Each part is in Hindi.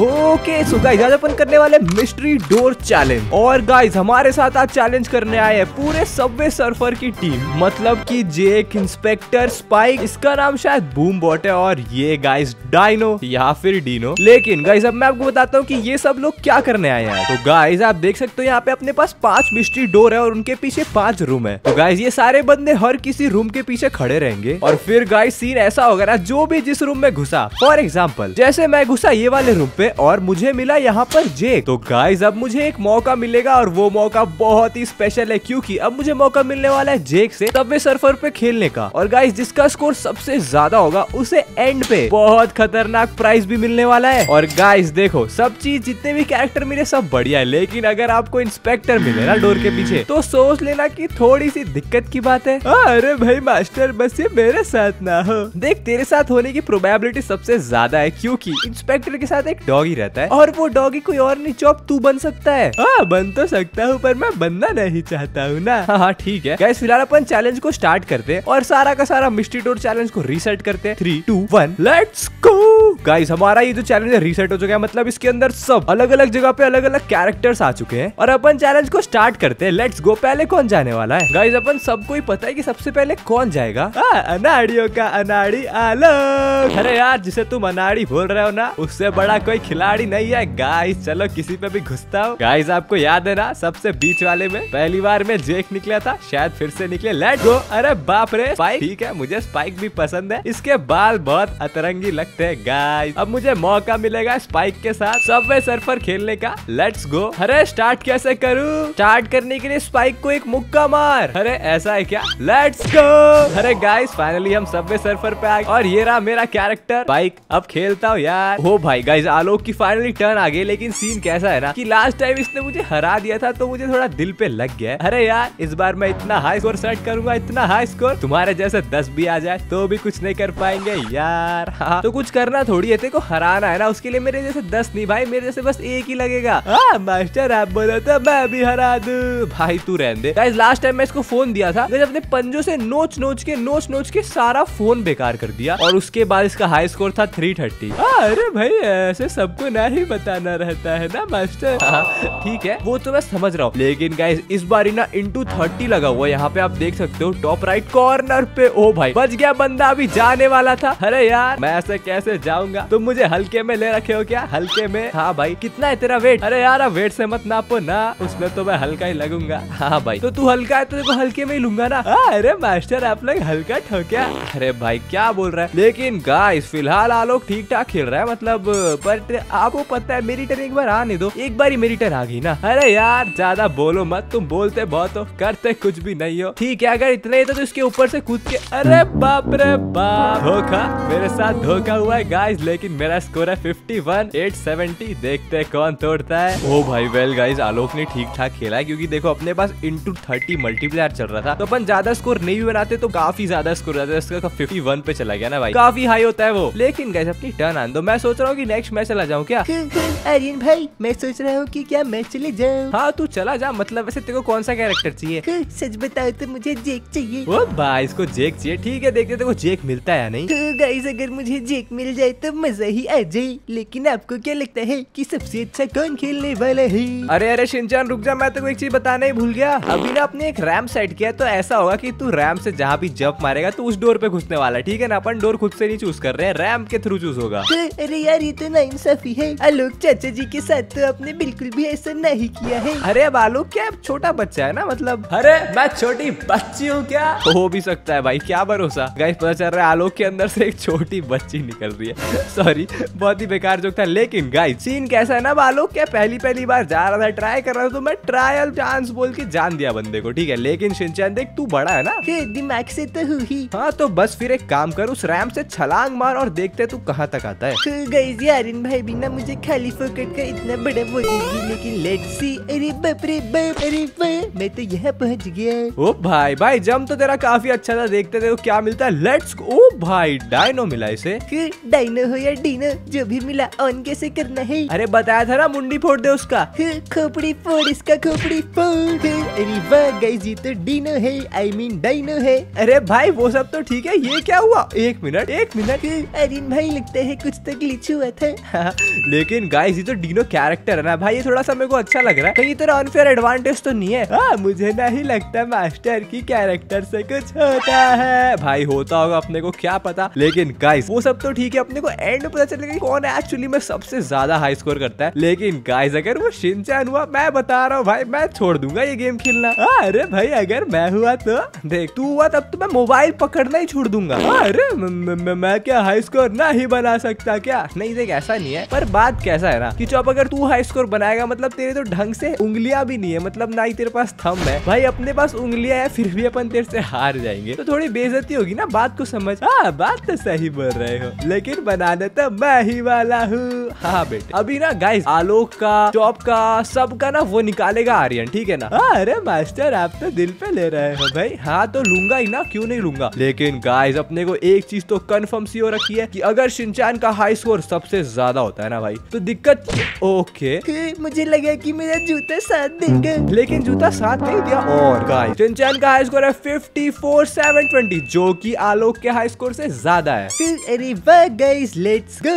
ओके सो गाइस आज अपन करने वाले मिस्ट्री डोर चैलेंज और गाइस हमारे साथ आज चैलेंज करने आए हैं पूरे सबवे सर्फर की टीम मतलब कि जेक इंस्पेक्टर स्पाइक इसका नाम शायद बूम बॉट है और ये गाइस डाइनो या फिर डीनो लेकिन गाइस अब मैं आपको बताता हूँ कि ये सब लोग क्या करने आए हैं। तो गाइज़ आप देख सकते हो यहाँ पे अपने पास पाँच मिस्ट्री डोर है और उनके पीछे पाँच रूम है। तो गाइज़ ये सारे बंदे हर किसी रूम के पीछे खड़े रहेंगे। और फिर गाइज़ सीन ऐसा होगा ना, जो भी जिस रूम में घुसा। फॉर एग्ज़ाम्पल जैसे मैं घुसा ये वाले रूम पे और मुझे मिला यहाँ पर जेक तो गाइज़ अब मुझे एक मौका मिलेगा और वो मौका बहुत ही स्पेशल है क्योंकि अब मुझे मौका मिलने वाला है जेक से तब सर्फर पे खेलने का। और गाइज़ जिसका स्कोर सबसे ज़्यादा होगा उसे एंड पे बहुत खतरनाक प्राइज भी मिलने वाला है। और गाइज़ देखो सब चीज़ जितने भी कैरेक्टर मिले सब बढ़िया है। लेकिन अगर आपको इंस्पेक्टर मिले ना डोर के पीछे तो सोच लेना की थोड़ी सी दिक्कत की बात है। हाँ, अरे भाई मास्टर बस ये मेरे साथ ना हो। देख तेरे साथ होने की प्रोबेबिलिटी सबसे ज़्यादा है क्योंकि इंस्पेक्टर के साथ एक डॉगी रहता है। और वो डॉगी कोई और नहीं चौप तू बन सकता है। हाँ बन तो सकता हूँ पर मैं बनना नहीं चाहता हूँ ना। हाँ हाँ ठीक है। गैस फ़िलहाल अपन चैलेंज को स्टार्ट करते हैं और सारा का सारा मिस्ट्री डोर चैलेंज को रीसेट करते हैं। Three two one let's go guys हमारा ये जो चैलेंज है रीसेट हो चुका है। मतलब इसके अंदर सब अलग अलग जगह पे अलग अलग कैरेक्टर्स आ चुके हैं। और अपन चैलेंज को स्टार्ट करते हैं। लेट्स गो पहले कौन जाने वाला है? गाइस अपन सबको ही पता है कि सबसे पहले कौन जाएगा। हाँ, अनाड़ियों का अनाड़ी आलोक। अरे यार जिसे तुम अनाड़ी बोल रहे हो ना उससे बड़ा कोई खिलाड़ी नहीं है। गाइस चलो किसी पे भी घुसता हूँ। गाइस आपको याद है ना, सबसे बीच वाले में पहली बार में जेक निकला था, शायद फिर से निकले। लेट गो अरे बाप रे स्पाइक ठीक है, मुझे स्पाइक भी पसंद है। इसके बाल बहुत अतरंगी लगते है गाइस अब मुझे मौका मिलेगा स्पाइक के साथ सबवे सर्फर खेलने का। लेट्स गो अरे स्टार्ट कैसे करूँ? स्टार्ट करने के लिए स्पाइक को एक मुक्का मार। अरे, ऐसा है क्या? लेट्स गो अरे गाइस फाइनली हम सबवे सर्फर पे आए और ये रहा मेरा कैरेक्टर बाइक अब खेलता हूँ यार। हो भाई गाइस आलोक की फाइनली टर्न आ गई, लेकिन सीन कैसा है ना कि लास्ट टाइम इसने मुझे हरा दिया था तो मुझे थोड़ा दिल पे लग गया अरे यार, इस बार मैं इतना हाई स्कोर सेट करूँगा, इतना हाई स्कोर तुम्हारे जैसे दस भी आ जाए तो भी कुछ नहीं कर पाएँगे यार। हाँ तो कुछ करना थोड़ी है को हराना है ना, उसके लिए मेरे जैसे दस नहीं, भाई, मेरे जैसे बस एक ही लगेगा। हाँ मास्टर आप बोलो तो मैं भी हरा दू। भाई, तू गाइस लास्ट टाइम मैं इसको फ़ोन दिया था, मैंने अपने पंजों से नोच नोच के नोच नोच के सारा फ़ोन बेकार कर दिया, और उसके बाद इसका हाई स्कोर था थ्री थर्टी अरे भाई, ऐसे सबको ना ही बताना रहता है ना मास्टर? हाँ, ठीक है। वो तो मैं समझ रहा हूँ। लेकिन गाइस इस बार ना इंटू थर्टी लगा हुआ है। यहाँ पे आप देख सकते हो टॉप राइट कॉर्नर पे। ओ भाई बच गया बंदा अभी जाने वाला था। अरे यार मैं ऐसे कैसे जाऊँगा? तुम मुझे हल्के में ले रखे हो क्या? हल्के में? हाँ भाई कितना है तेरा वेट अरे यार अब वेट से मत नापो ना। उसमें तो मैं हल्का ही लगूँगा। हाँ भाई तो तू हल्का है तो देखो हल्के में ही लूँगा ना। अरे मास्टर आप लोग हल्का ठोक्या अरे भाई क्या बोल रहा है? लेकिन गाइस फ़िलहाल आलोक ठीक ठाक खेल रहा है मतलब बट आपको पता है मेरी टर्न एक बार आने दो एक बार ही मेरी टर्न आ गई ना। अरे यार ज़्यादा बोलो मत तुम बोलते बहुत हो करते कुछ भी नहीं हो। ठीक है अगर इतने ही तो, तो इसके ऊपर से कूद के अरे बाप रे बाप। धोखा? मेरे साथ धोखा हुआ है गाइस लेकिन मेरा स्कोर है फिफ्टी वन एट सेवेंटी देखते कौन तोड़ता है। ओ भाई वेल गाइस आलोक ने ठीक ठाक खेला है क्योंकि देखो अपने पास इंटू थर्टी मल्टीप्लेयर चल रहा था। तो अपन ज़्यादा स्कोर नहीं बनाते तो काफ़ी ज़्यादा स्कोर जाता है। फिफ्टी वन पे चला गया ना भाई। काफ़ी हाई होता है वो। लेकिन गाइस अपनी टर्न आन दो। मैं सोच रहा हूँ की नेक्स्ट मैच चला जाऊँ क्या? अरियन भाई मैं सोच रहा हूँ की क्या मैं चले जाऊँ। हाँ तू चला जा मतलब वैसे तेरे को कौन सा कैरेक्टर चाहिए? सच बताओ तो मुझे जेक चाहिए। ओ भाई इसको जेक चाहिए। ठीक है देखते देखो जेक मिलता है या नहीं। तो गाइस अगर मुझे जेक मिल जाए तो मज़ा ही आ जाए। लेकिन आपको क्या लगता है कि सबसे अच्छा कौन खेलने वाला है? अरे अरे शिनचान रुक जा मैं तो एक चीज़ बताना ही भूल गया। अभी ना अपने एक रैम सेट किया तो ऐसा होगा की तू रैम से जहाँ भी जंप मारेगा तो उस डोर पे घुसने वाला है। ठीक है ना अपन डोर खुद से नहीं चूज़ कर रहे हैं रैम के थ्रू चूज़ होगा। अरे यार ये तो नाइंसाफी है। आलोक चाचा जी के साथ तो आपने बिल्कुल भी ऐसा नहीं किया है। अरे अब आलोक क्या छोटा बच्चा है ना मतलब? अरे मैं छोटी बच्ची हूँ क्या? हो भी सकता है भाई क्या भरोसा? गाइस पता चल रहा है आलोक के अंदर से एक छोटी बच्ची निकल रही है। सॉरी बहुत ही बेकार जोक था लेकिन गाइस सीन कैसा है ना आलोक क्या पहली पहली बार जा रहा था ट्राई कर रहा था तो मैं ट्रायल चांस बोल के जान दिया बंदे को ठीक है? लेकिन शिनचैन देख तू बड़ा है ना? दिमाग से तो हूँ ही। हाँ तो बस फिर एक काम कर उस रैम से छलांग मार और देखते तू कहाँ तक आता है। गाइस यारिन भाई भी ना मुझे खाली फोकट का इतना बड़ा वो देगी लेकिन लेट्स सी अरे बाप रे बाप अरे वाह मैं तो यहाँ पहुँच गया। ओ भाई भाई जम तो तेरा काफ़ी अच्छा था देखते थे क्या मिलता है। लेट्स ओ भाई डायनो मिला इसे। डायनो हो या डीनो जो भी मिला ऑन कैसे करना है? अरे बताया था ना मुंडी फोड़ दे उसका। खोपड़ी फोड़ इसका खोपड़ी फोड़। अरे वाह गाइस ये तो डीनो है आई मीन डायनो है। अरे भाई वो सब तो ठीक है ये क्या हुआ? एक मिनट एक मिनट। अरिन भाई लगता है कुछ तो ग्लिच हुआ था। लेकिन गाइस ये जो डीनो कैरेक्टर है ना, भाई, ये थोड़ा सा मेरे को अच्छा लग रहा है। कहीं तरह अनफेयर एडवांटेज तो नहीं है। हाँ मुझे नहीं लगता मास्टर की कैरेक्टर से कुछ होता है। भाई, होता होगा, अपने को क्या पता। लेकिन गाइस वो सब तो ठीक है, अपने को एंड पता चलेगा कौन एक्चुअली में सबसे ज़्यादा हाई स्कोर करता है। लेकिन गाइस अगर वो शिनचैन हुआ, मैं बता रहा हूँ, भाई, मैं छोड़ दूँगा ये गेम खेलना। अरे भाई, अगर मैं हुआ तो देख, तू हुआ तब तो मैं मोबाइल पकड़ना ही छोड़ दूँगा। अरे, मैं क्या हाई स्कोर ना ही बना सकता क्या? नहीं, देख, ऐसा नहीं है। पर बात कैसा है ना, कि चौप अगर तू हाई स्कोर बनाएगा मतलब तेरे तो ढंग से उंगलियाँ भी नहीं है मतलब ना ही तेरे पास थम है। भाई, अपने पास उंगलियाँ है, फिर भी अपन तेरे से हार जाएँगे। तो थोड़ी बेजती होगी ना, बात को समझ। हाँ बात तो सही बोल रहे हो, लेकिन बनाने तो मैं ही वाला हूँ। हाँ बेटे। अभी ना गाइस आलोक का चौप का सबका ना, वो निकालेगा आर्यन, ठीक है ना? हाँ अरे मास्टर आप तो दिल पे ले रहे हो भाई। हाँ तो लूँगा ही ना, क्यों नहीं लूँगा? लेकिन गाइस अपने को एक चीज़ तो कंफर्म सी हो रखी है, कि अगर शिनचान का हाई स्कोर सबसे ज़्यादा होता है ना भाई? तो दिक्कत ओके। मुझे लगा कि मेरा जूता साथ देगा। लेकिन जूता साथ नहीं दिया और गाइस शिनचान का हाई स्कोर है फिफ्टी फोर सेवन ट्वेंटी जो की आलोक के हाई स्कोर से ज़्यादा है। अरे वाह गाइस लेट्स गो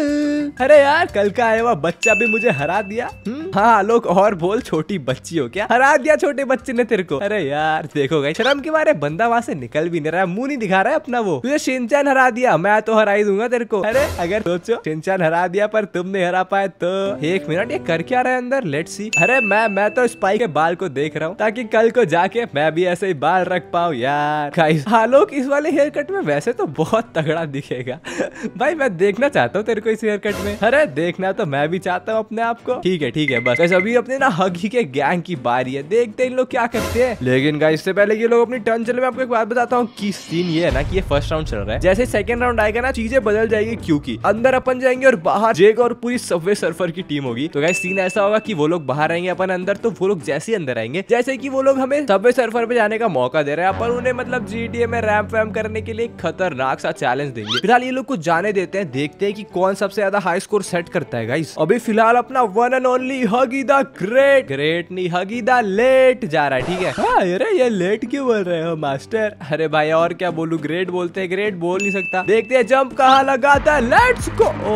अरे यार कल का आया हुआ बच्चा भी मुझे हरा दिया। हम्म? हाँ आलोक और बोल छोटी बच्ची हो क्या? हरा दिया छोटे बच्चे ने तेरे को। अरे यार देखो गई शर्म के मारे बंदा वहाँ से निकल भी नहीं रहा मुँह नहीं दिखा रहा है अपना वो। तुझे शिनचान हरा दिया मैं तो हरा ही दूँगा तेरे को। अरे अगर सोचो शिनचान हरा दिया पर तुम नहीं हरा पाए तो। एक मिनट, ये कर क्या रहे अंदर? लेट सी अरे मैं मैं तो स्पाइक के बाल को देख रहा हूँ, ताकि कल को जाके मैं भी ऐसे ही बाल रख पाऊँ, यार। आलोक इस वाले हेयर कट में वैसे तो बहुत तगड़ा दिखेगा। भाई, मैं देखना चाहता हूँ तेरे को इस हेयर कट में। अरे, देखना तो मैं भी चाहता हूँ अपने आप को। ठीक है ठीक है, बस। अभी अपने ना हगी के गैंग की बारी है। देखते इन लोग क्या करते हैं। लेकिन गाइस इससे पहले ये लोग अपनी टर्न चले, मैं आपको एक बात बताता हूँ की सीन ये है ना कि ये फ़र्स्ट राउंड चल रहा है। जैसे सेकंड राउंड आएगा ना, चीज़ें बदल जाएगी क्योंकि अंदर अपन जाएँगे और बाहर। जेक और पूरी सबवे सर्फर की टीम होगी। तो गाइस सीन ऐसा होगा कि वो लोग बाहर आएँगे अपन अंदर तो वो लोग जैसे ही अंदर आएँगे। जैसे कि वो लोग हमें सबवे सर्फर पे जाने का मौका दे रहे हैं। अपन उन्हें मतलब जीटीए में रैम्प वैम करने के लिए खतरनाक सा चैलेंज देंगे। फ़िलहाल ये लोग कुछ जाने देते हैं देखते हैं कि कौन सबसे ज़्यादा हाई स्कोर सेट करता है गाइस अभी फ़िलहाल अपना one and only Huggy great great नहीं हगी लेट जा रहा है ठीक है? हाँ, अरे ये लेट क्यों बोल रहे हो मास्टर अरे भाई और क्या बोलू? ग्रेट बोलते हैं ग्रेट बोल नहीं सकता। देखते हैं जंप कहाँ लगाता है लेट्स गो ओ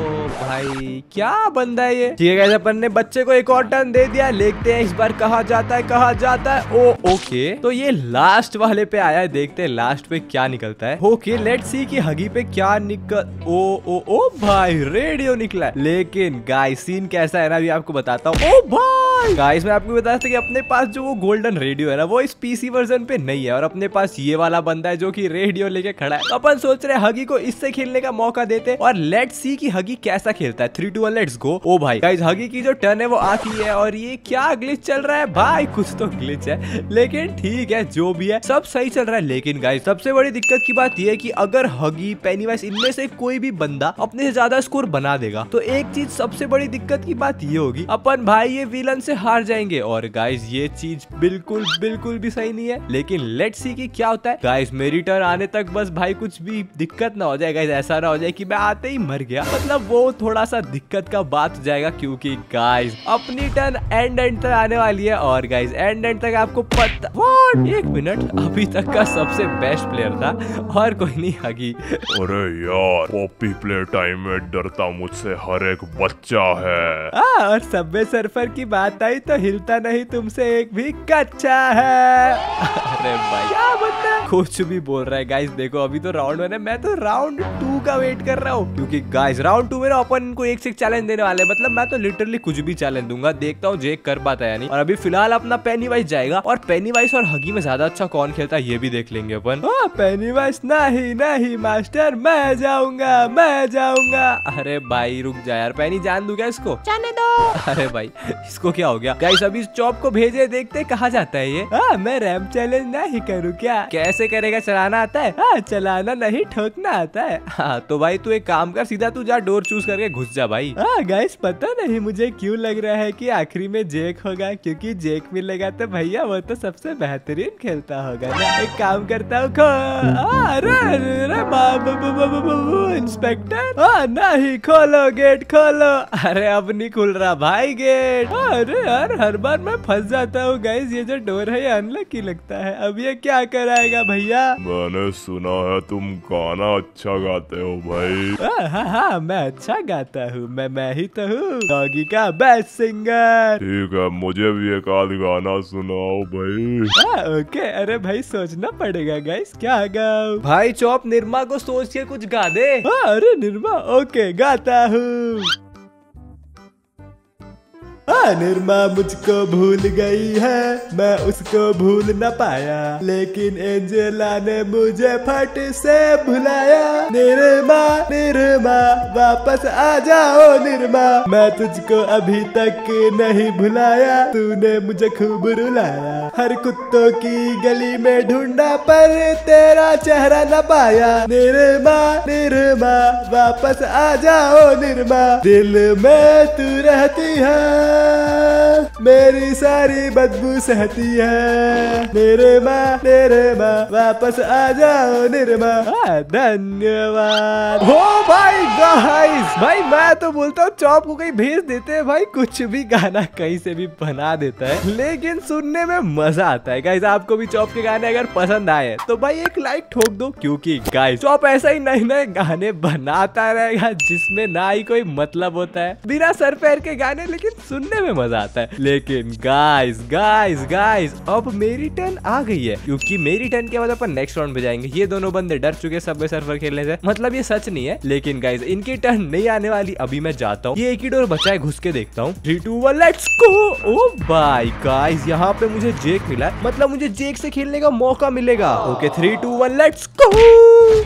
ओ भाई, क्या बंदा है ये? ठीक है, अपन ने बच्चे को एक और टर्न दे दिया, देखते हैं इस बार कहा जाता है, कहा जाता है। ओ ओके तो ये लास्ट वाले पे आया है, देखते हैं लास्ट पे क्या निकलता है। ओके लेट सी की हगी पे क्या निकल, ओ ओ ओ, भाई रेडियो निकला लेकिन गाय सीन कैसा है ना, अभी आपको बताता हूँ। ओ, भाई! गाइस मैं आपको बता था कि अपने पास जो वो गोल्डन रेडियो है ना, वो इस पीसी वर्जन पे नहीं है। और अपने पास ये वाला बंदा है जो कि रेडियो लेके खड़ा है। तो अपन सोच रहे हगी को इससे खेलने का मौका देते और लेट सी की हगी कैसा खेलता है। Three two one let's go ओ भाई गाइस हगी की जो टर्न है वो आती है और ये क्या ग्लिच चल रहा है? भाई, कुछ तो ग्लिच है। लेकिन ठीक है, जो भी है, सब सही चल रहा है। लेकिन गाइस सबसे बड़ी दिक्कत की बात यह है कि अगर हगी पेनीवाइस इनमें से कोई भी बंदा अपने से ज़्यादा स्कोर बना देगा तो एक चीज़ सबसे बड़ी दिक्कत की बात ये होगी, अपन भाई ये विलन से हार जाएँगे। और गाइज़ ये चीज़ बिल्कुल बिल्कुल भी सही नहीं है। लेकिन लेट सी की क्या होता है। गाइज़ मेरी टर्न आने तक बस भाई कुछ भी दिक्कत ना हो जाए। गाइज़ ऐसा ना हो जाए कि मैं आते ही मर गया। मतलब वो थोड़ा सा दिक्कत का बात हो जाएगा क्योंकि गाइस अपनी टर्न एंड एंड तक आने वाली है और गाइस एंड एंड तक आपको पता What? एक मिनट अभी तक का सबसे बेस्ट प्लेयर था और कोई नहीं हगी अरे यार पॉपी प्ले टाइम में डरता मुझसे हर एक बच्चा है। आ, और सबवे सर्फर की बात आई तो हिलता नहीं तुमसे एक भी कच्चा है। अरे भाई क्या बंदा? कुछ भी बोल रहा है गाइस देखो अभी तो राउंड वन है मैं तो राउंड टू का वेट कर रहा हूँ। क्योंकि गाइस राउंड टू में ना अपन को एक से एक चैलेंज देने वाले मतलब मैं तो लिटरली कुछ भी चैलेंज दूँगा देखता हूँ जेक कर पाता है नहीं। और अभी फ़िलहाल अपना पेनी वाइस जाएगा और पेनी वाइस और हगी में ज़्यादा अच्छा कौन खेलता है ये भी देख लेंगे अपन। पेनी वाइस नहीं नहीं मास्टर मैं जाऊँगा मैं जाऊँगा। अरे भाई रुक जा यार। पेनी जान दूँगा इसको? जाने दो। अरे भाई इसको क्या हो गया? गाइस अभी चौप को भेजे देखते कहा जाता है ये। आ, मैं रैम चैलेंज नहीं करूँ क्या? कैसे करेगा चलाना आता है? आ, चलाना नहीं ठोकना आता है। हाँ तो भाई तू एक काम कर सीधा तू जा डोर चूज़ करके घुस जा भाई। हाँ गाइस पता नहीं मुझे क्यों लग रहा है कि आखिरी में जेक होगा क्योंकि जेक मिलेगा तो भैया वो तो सबसे बेहतरीन खेलता होगा ना। एक काम करता हूँ अरे इंस्पेक्टर। हाँ नहीं खोलो गेट खोलो। अरे अब नहीं खुल रहा भाई गेट अरे यार हर बार मैं फंस जाता हूँ गाइस ये जो डोर है ये अनलकी लगता है। अब ये क्या कराएगा भैया? मैंने सुना है तुम गाना अच्छा गाते हो भाई। हाँ हाँ हाँ मैं अच्छा गाता हूँ मैं मैं ही तो हूँ डॉगी का बेस्ट सिंगर ठीक है मुझे भी एक आध गाना सुनाओ भाई। आ, ओके अरे भाई सोचना पड़ेगा गाइस क्या गाओ भाई चौप निर्मा को सोच के कुछ गा दे। आ, अरे निर्मा ओके गाता हूँ हाँ। निर्मा मुझको भूल गई है, मैं उसको भूल न पाया। लेकिन एंजेला ने मुझे फट से भुलाया। निर्मा निर्मा, वापस आ जाओ निर्मा। मैं तुझको अभी तक नहीं भुलाया, तूने मुझे खूब रुलाया। हर कुत्तों की गली में ढूंढा, पर तेरा चेहरा न पाया। निर्मा निर्मा, वापस आ जाओ निर्मा। दिल में तू रहती है। मेरी सारी बदबू सहती है। मेरे माँ मेरे माँ, वापस आ जाओ निर्मा। धन्यवाद। हो भाई गाइस भाई, मैं तो बोलता हूँ, चौप को कहीं भेज देते हैं भाई, कुछ भी गाना कहीं से भी बना देता है। लेकिन सुनने में मज़ा आता है। गाइस आपको भी चौप के गाने अगर पसंद आए तो भाई एक लाइक ठोक दो, क्योंकि गाइस चौप ऐसा ही नए नए गाने बनाता रहेगा, जिसमें ना ही कोई मतलब होता है। बिना सर पैर के गाने, लेकिन सुनने में मज़ा आता है। लेकिन गाइस गाइस गाइस अब मेरी टर्न आ गई है। क्योंकि मेरी टर्न के बाद अपन नेक्स्ट राउंड पे जाएँगे। ये दोनों बंदे डर चुके सब सर्वर खेलने से। मतलब ये सच नहीं है। लेकिन गाइस इनकी टर्न नहीं आने वाली। अभी मैं जाता हूँ। ये एक ही डोर बचा है, घुस के देखता हूँ। Three two one let's go O bye guys यहाँ पे मुझे जेक मिला मतलब मुझे जेक से खेलने का मौका मिलेगा। Okay three two one let's go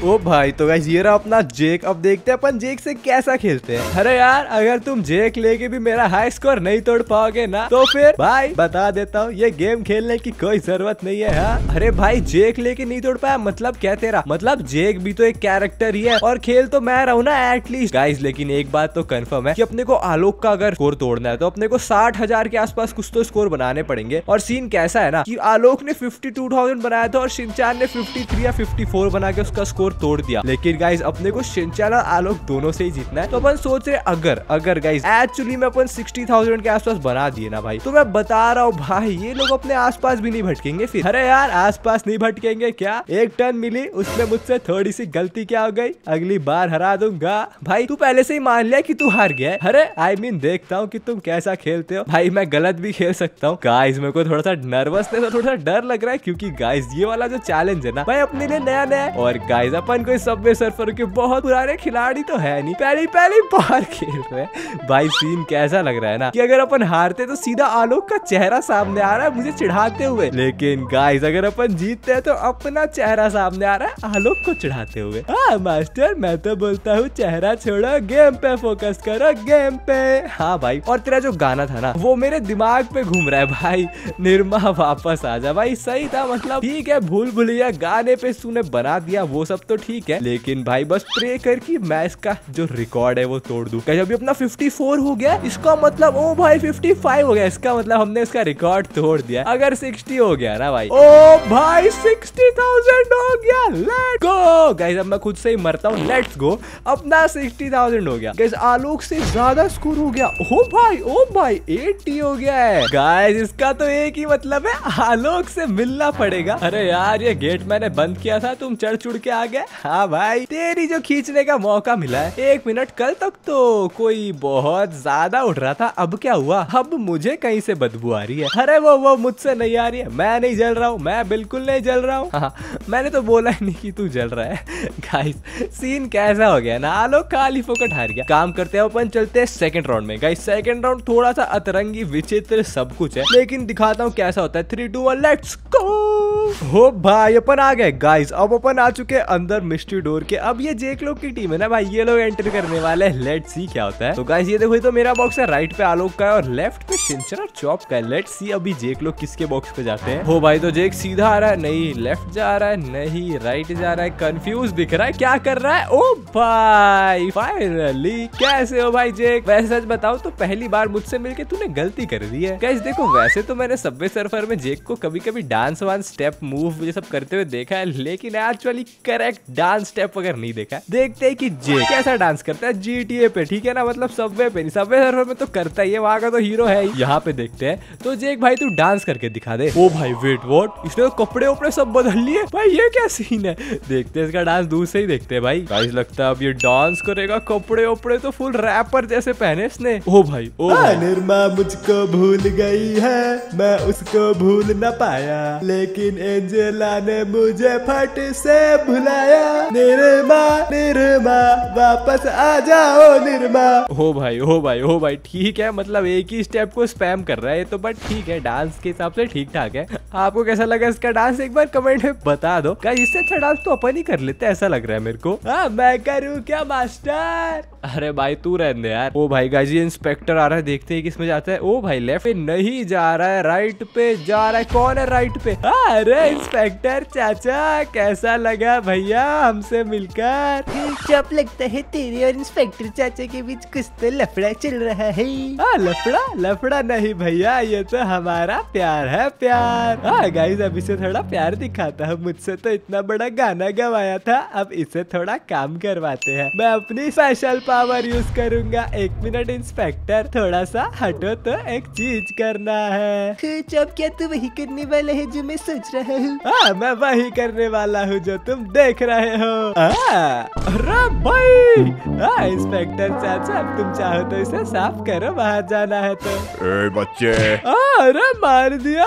ओ भाई तो गाइस ये रहा अपना जेक अब देखते हैं अपन जेक से कैसा खेलते हैं। अरे यार, अगर तुम जेक लेके भी मेरा हाई स्कोर नहीं तोड़ पाओगे ना? तो फिर भाई, बता देता हूँ, ये गेम खेलने की कोई ज़रूरत नहीं है हाँ? अरे भाई जेक लेके नहीं तोड़ पाया मतलब क्या तेरा? मतलब जेक भी तो एक कैरेक्टर ही है, और खेल तो मैं रहूँ ना एटलीस्ट गाइज़ लेकिन एक बात तो कंफर्म है कि अपने को आलोक का अगर स्कोर तोड़ना है तो अपने को साठ हज़ार के आसपास कुछ तो स्कोर बनाने पड़ेंगे। और सीन कैसा है ना, कि आलोक ने फिफ्टी टू थाउज़ेंड बनाया था, और शिनचान ने फिफ्टी थ्री या फिफ्टी फोर बना के उसका स्कोर तोड़ दिया। लेकिन गाइज़ अपने को शिनचान और आलोक दोनों से ही जीतना है। तो अपन सोच रहे अगर अगर गाइज़ एक्चुअली में अपन सिक्सटी थाउज़ेंड के आसपास बना दिए ना भाई। तो मैं बता रहा हूँ भाई, ये लोग अपने आसपास भी नहीं भटकेंगे फिर। अरे यार, आसपास नहीं भटकेंगे क्या? एक टर्न मिली, उसमें मुझसे थोड़ी सी गलती क्या हो गई? अगली बार हरा दूँगा। भाई, तू पहले से ही मान लिया कि तू हार गया अरे आई मीन देखता हूँ कि तुम कैसा खेलते हो। भाई, मैं गलत भी खेल सकता हूँ। गाइस मेरे को थोड़ा सा नर्वसनेस और थोड़ा सा डर लग रहा है क्योंकि गाइस ये वाला जो चैलेंज है ना, भाई, अपने लिए नया नया और गाइस अपन कोई सबवे सर्फर के बहुत पुराने खिलाड़ी तो है नहीं। पहली पहली बार खेल रहे भाई सीन कैसा लग रहा है ना? कि अगर अपन हारते तो सीधा आलोक का चेहरा सामने आ रहा है, मुझे चिढ़ाते हुए। लेकिन गाइस अगर अपन जीतते हैं तो अपना चेहरा सामने आ रहा है, आलोक को चिढ़ाते हुए। हाँ मास्टर मैं तो बोलता हूँ, चेहरा छोड़ो गेम पे फोकस करो गेम पे। हाँ भाई, और तेरा जो गाना था ना, वो मेरे दिमाग पे घूम रहा है भाई। निर्मा, वापस आ जा भाई, सही था मतलब ठीक है, भूल भूलिया, गाने पे तूने बना दिया, वो सब तो ठीक है। लेकिन भाई, बस प्रे कर कि मैं इसका जो रिकॉर्ड है, वो तोड़ दूँ। क्या अभी अपना 54 हो गया, इसका मतलब ओ भाई 55 हो गया। इसका मतलब हमने इसका रिकॉर्ड तोड़ दिया। अगर 60 हो गया ना भाई। ओ भाई 60,000 हो गया। लेट्स गो गाइस अब मैं खुद से ही मरता हूँ। लेट्स गो अपना 60,000 हो गया। गाइस आलोक से ज़्यादा स्कोर हो गया। ओ भाई ओ भाई 80 हो गया है। गाइस इसका तो एक ही मतलब है आलोक से मिलना पड़ेगा। अरे यार ये गेट मैंने बंद किया था तुम चढ़ चुड़ के आ गए। हाँ भाई तेरी जो खींचने का मौका मिला है एक मिनट कल तक तो कोई बहुत ज़्यादा उठ रहा था अब क्या हुआ? अब मुझे कहीं से बदबू आ रही है। अरे वो वो मुझसे नहीं आ रही है। मैं नहीं जल रहा हूँ। मैं बिल्कुल नहीं जल रहा हूँ। हाँ, मैंने तो बोला ही नहीं कि तू जल रहा है। गाइस सीन कैसा हो गया ना? आलो काली फोकट हार गया। काम करते हैं अपन चलते हैं सेकंड राउंड में। गाइस सेकंड राउंड थोड़ा सा अतरंगी विचित्र सब कुछ है। लेकिन दिखाता हूँ कैसा होता है। Three two one let's go हो भाई, अपन आ गए। गाइस अब अपन आ चुके हैं अंदर मिस्ट्री डोर के। अब ये जेक लोग की टीम है ना भाई, ये लोग एंटर करने वाले हैं। लेट सी क्या होता है। तो गाइस ये देखो, ये तो मेरा बॉक्स है। राइट पे आलोक का है और लेफ़्ट पे शिंचर और चॉप का है। लेट सी अभी जेक लोग किसके बॉक्स पे जाते हैं। हो भाई तो जेक सीधा आ रहा है। नहीं लेफ़्ट जा रहा है। नहीं राइट जा रहा है। कंफ्यूज दिख रहा है। क्या कर रहा है? ओ भाई फाइनली कैसे हो भाई जेक वैसे सच बताओ तो पहली बार मुझसे मिलके तूने गलती कर दी है। गाइस देखो, वैसे तो मैंने सबवे सर्फर में जेक को कभी कभी डांस वांस स्टेप मूव ये सब करते हुए देखा है लेकिन एक्चुअली करेक्ट डांस स्टेप अगर नहीं देखा है देखते हैं कि जे कैसा डांस करता है जीटीए पे ठीक है ना? मतलब सबवे पे नहीं सबवे सर्वर में तो करता ही है वहाँ का तो हीरो है यहाँ पे देखते हैं तो जे भाई तू डांस करके दिखा दे। ओ भाई वेट वॉट इसने तो कपड़े उपड़े सब बदल लिए। भाई ये क्या सीन है? देखते हैं इसका डांस दूर से ही देखते हैं भाई। गाइस लगता है अब ये डांस करेगा कपड़े उपड़े तो फुल रैपर जैसे पहने इसने। ओ भाई ओ निर्मा मुझको भूल गई है मैं उसको भूल न पाया लेकिन एंजेला ने मुझे फट से भुलाया। निर्मा निर्मा वापस आ जाओ निर्मा। हो भाई हो भाई हो भाई ठीक है मतलब एक ही स्टेप को स्पैम कर रहा है तो बट ठीक है डांस के हिसाब से ठीक ठाक है। आपको कैसा लगा इसका डांस एक बार कमेंट में बता दो। क्या इससे अच्छा डांस तो अपन ही कर लेते ऐसा लग रहा है मेरे को। हाँ मैं करूँ क्या मास्टर अरे भाई तू रहने यार। ओ भाई गाजी इंस्पेक्टर आ रहा है देखते हैं किसमें जाता है। ओ भाई लेफ़्ट पे नहीं जा रहा है राइट पे जा रहा है कौन है राइट पे? हाँ, अरे इंस्पेक्टर चाचा। कैसा लगा भैया हमसे मिलकर? चुप लगता है तेरे और इंस्पेक्टर चाचा के बीच कुछ तो लफड़ा चल रहा है। हाँ लफड़ा? लफड़ा नहीं भैया ये तो हमारा प्यार है प्यार। हाँ गाइस अब इसे थोड़ा प्यार दिखाता हूँ। मुझसे तो इतना बड़ा गाना गवाया था अब इसे थोड़ा काम करवाते हैं। मैं अपनी स्पेशल पावर यूज़ करूँगा। एक मिनट इंस्पेक्टर थोड़ा सा हटो तो एक चीज़ करना है। अब क्या तू वही करने वाला है जो मैं सोच रहा हूँ। हाँ मैं वही करने वाला हूँ जो तुम देख रहे हो। हाँ, अरे भाई! हाँ इंस्पेक्टर चाचा अब तुम चाहो तो इसे साफ़ करो बाहर जाना है तो। ए बच्चे। अरे मार दिया।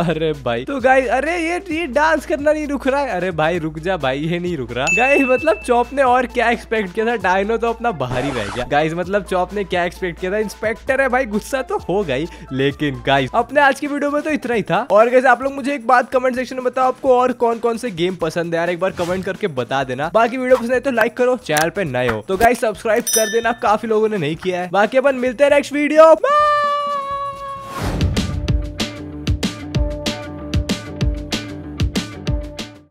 अरे भाई तो गाइस अरे ये ये डांस करना नहीं रुक रहा है। अरे भाई रुक जा भाई ये नहीं रुक रहा। गाइस मतलब चौप ने और क्या एक्सपेक्ट किया था? डायनो तो अपना बाहर ही रह गया। गाइस मतलब चौप ने क्या एक्सपेक्ट किया था? इंस्पेक्टर है भाई गुस्सा तो हो गई। लेकिन गाइस अपने आज की वीडियो में तो इतना ही था। और कैसे आप लोग मुझे एक बात कमेंट सेक्शन में बताओ आपको और कौन कौन से गेम पसंद है। यार, एक बार कमेंट करके बता देना। बाकी वीडियो पसंद है तो लाइक करो चैनल पे नए हो। तो गाइस सब्सक्राइब कर देना। काफ़ी लोगों ने नहीं किया है। बाकी अपन मिलते हैं नेक्स्ट वीडियो